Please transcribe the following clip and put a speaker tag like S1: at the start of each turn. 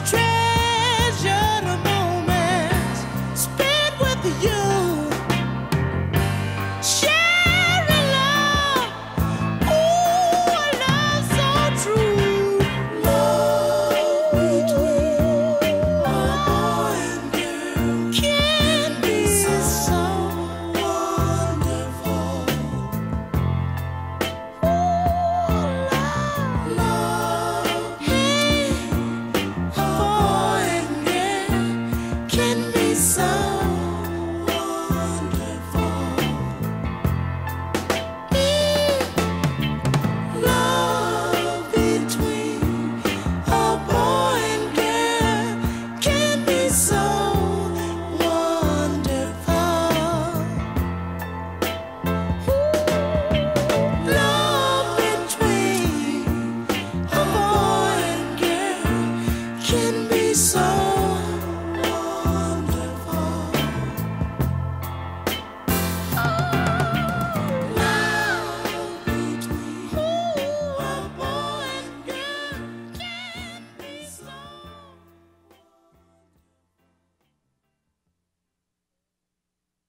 S1: was.